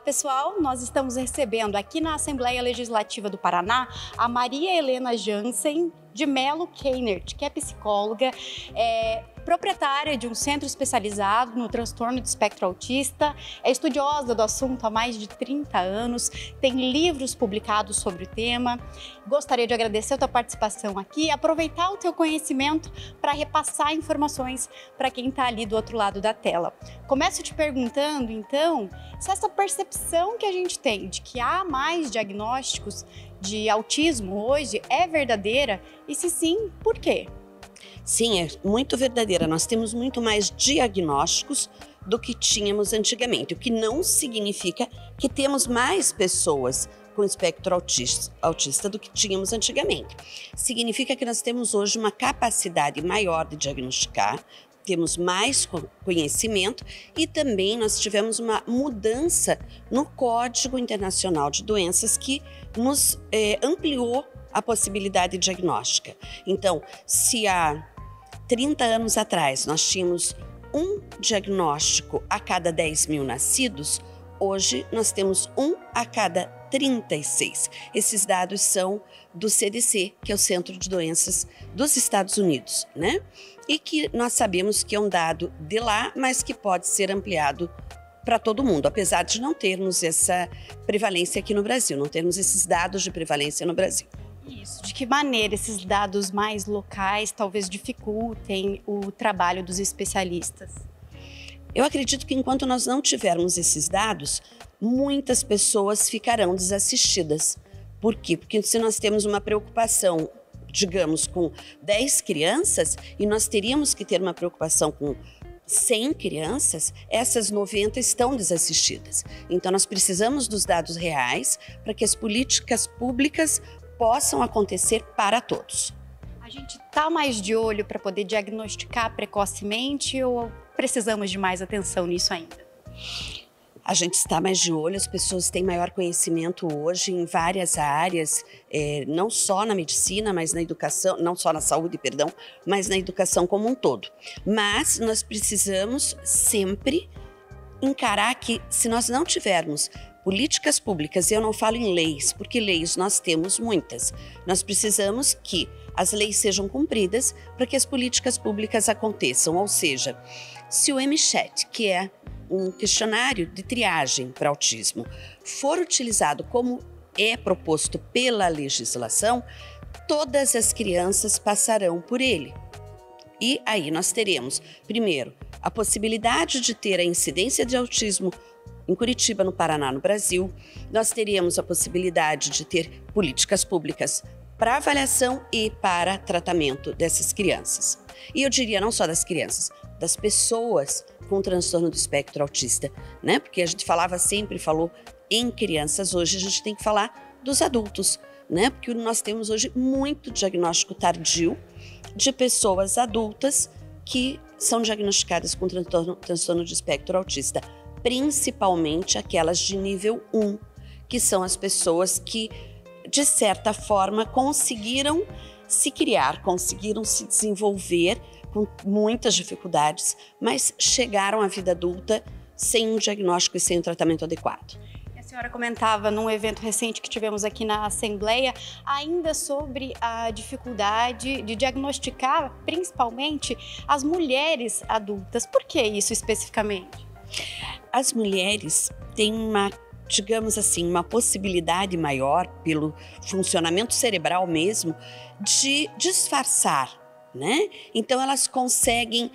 pessoal. Nós estamos recebendo aqui na Assembleia Legislativa do Paraná a Maria Helena Jansen de Melo Keinert, que é psicóloga, é, proprietária de um centro especializado no transtorno de espectro autista, é estudiosa do assunto há mais de 30 anos, tem livros publicados sobre o tema. Gostaria de agradecer a tua participação aqui, aproveitar o teu conhecimento para repassar informações para quem está ali do outro lado da tela. Começo te perguntando, então, se essa percepção que a gente tem de que há mais diagnósticos de autismo hoje é verdadeira e se sim, por quê? Sim, é muito verdadeira. Nós temos muito mais diagnósticos do que tínhamos antigamente, o que não significa que temos mais pessoas com espectro autista, autista do que tínhamos antigamente. Significa que nós temos hoje uma capacidade maior de diagnosticar, temos mais conhecimento e também nós tivemos uma mudança no Código Internacional de Doenças que nos eh, ampliou a possibilidade diagnóstica. Então, se há 30 anos atrás nós tínhamos um diagnóstico a cada 10 mil nascidos, hoje nós temos um a cada 36. Esses dados são do CDC, que é o Centro de Doenças dos Estados Unidos, né? E que nós sabemos que é um dado de lá, mas que pode ser ampliado para todo mundo, apesar de não termos essa prevalência aqui no Brasil, não termos esses dados de prevalência no Brasil. Isso. De que maneira esses dados mais locais talvez dificultem o trabalho dos especialistas? Eu acredito que enquanto nós não tivermos esses dados, muitas pessoas ficarão desassistidas. Por quê? Porque se nós temos uma preocupação, digamos, com 10 crianças, e nós teríamos que ter uma preocupação com 100 crianças, essas 90 estão desassistidas. Então, nós precisamos dos dados reais para que as políticas públicas possam acontecer para todos. A gente está mais de olho para poder diagnosticar precocemente ou precisamos de mais atenção nisso ainda? A gente está mais de olho, as pessoas têm maior conhecimento hoje em várias áreas, é, não só na medicina, mas na educação, não só na saúde, perdão, mas na educação como um todo. Mas nós precisamos sempre encarar que se nós não tivermos políticas públicas, e eu não falo em leis, porque leis nós temos muitas. Nós precisamos que as leis sejam cumpridas para que as políticas públicas aconteçam. Ou seja, se o MCHAT, que é um questionário de triagem para autismo, for utilizado como é proposto pela legislação, todas as crianças passarão por ele. E aí nós teremos, primeiro, a possibilidade de ter a incidência de autismo em Curitiba, no Paraná, no Brasil, nós teríamos a possibilidade de ter políticas públicas para avaliação e para tratamento dessas crianças. E eu diria não só das crianças, das pessoas com transtorno do espectro autista, né? Porque a gente falava sempre, falou em crianças, hoje a gente tem que falar dos adultos, né? Porque nós temos hoje muito diagnóstico tardio de pessoas adultas que são diagnosticadas com transtorno, transtorno de espectro autista principalmente aquelas de nível 1, que são as pessoas que, de certa forma, conseguiram se criar, conseguiram se desenvolver com muitas dificuldades, mas chegaram à vida adulta sem um diagnóstico e sem um tratamento adequado. A senhora comentava num evento recente que tivemos aqui na Assembleia, ainda sobre a dificuldade de diagnosticar, principalmente, as mulheres adultas. Por que isso especificamente? As mulheres têm uma digamos assim, uma possibilidade maior pelo funcionamento cerebral mesmo de disfarçar, né? Então elas conseguem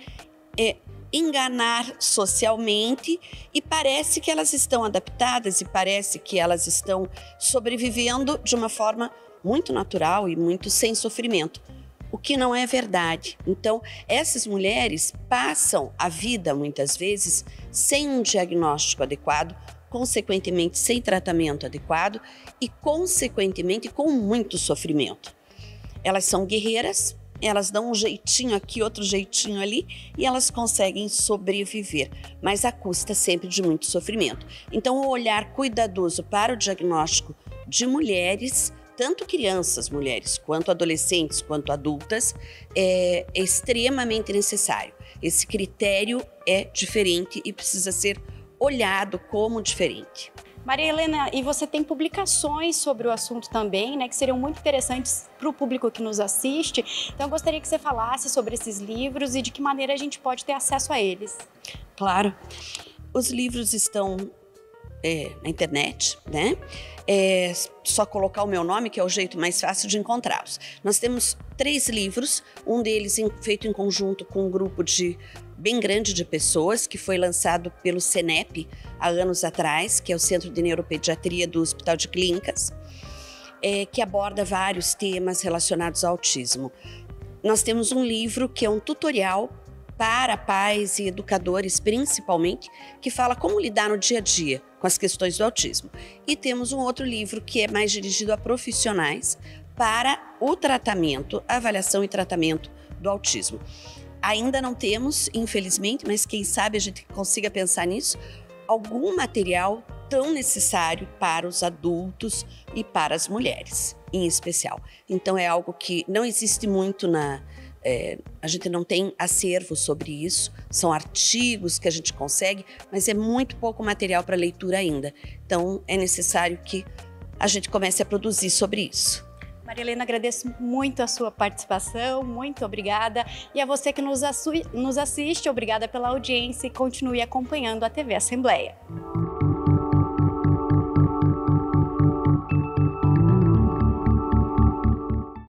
é, enganar socialmente e parece que elas estão adaptadas e parece que elas estão sobrevivendo de uma forma muito natural e muito sem sofrimento o que não é verdade. Então, essas mulheres passam a vida muitas vezes sem um diagnóstico adequado, consequentemente sem tratamento adequado e consequentemente com muito sofrimento. Elas são guerreiras, elas dão um jeitinho aqui, outro jeitinho ali e elas conseguem sobreviver, mas à custa sempre de muito sofrimento. Então, o olhar cuidadoso para o diagnóstico de mulheres tanto crianças, mulheres, quanto adolescentes, quanto adultas, é, é extremamente necessário. Esse critério é diferente e precisa ser olhado como diferente. Maria Helena, e você tem publicações sobre o assunto também, né, que seriam muito interessantes para o público que nos assiste. Então, eu gostaria que você falasse sobre esses livros e de que maneira a gente pode ter acesso a eles. Claro. Os livros estão é, na internet, né? É só colocar o meu nome, que é o jeito mais fácil de encontrá-los. Nós temos três livros, um deles feito em conjunto com um grupo de bem grande de pessoas, que foi lançado pelo CENEP há anos atrás, que é o Centro de Neuropediatria do Hospital de Clínicas, é, que aborda vários temas relacionados ao autismo. Nós temos um livro que é um tutorial para pais e educadores, principalmente, que fala como lidar no dia a dia com as questões do autismo. E temos um outro livro que é mais dirigido a profissionais para o tratamento, avaliação e tratamento do autismo. Ainda não temos, infelizmente, mas quem sabe a gente consiga pensar nisso, algum material tão necessário para os adultos e para as mulheres, em especial. Então é algo que não existe muito na é, a gente não tem acervo sobre isso, são artigos que a gente consegue, mas é muito pouco material para leitura ainda. Então é necessário que a gente comece a produzir sobre isso. Maria Helena, agradeço muito a sua participação, muito obrigada. E a você que nos, nos assiste, obrigada pela audiência e continue acompanhando a TV Assembleia.